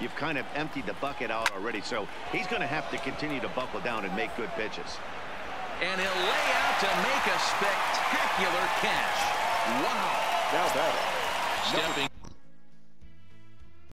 You've kind of emptied the bucket out already, so he's going to have to continue to buckle down and make good pitches. And he'll lay out to make a spectacular catch. Wow. Now that. Stepping.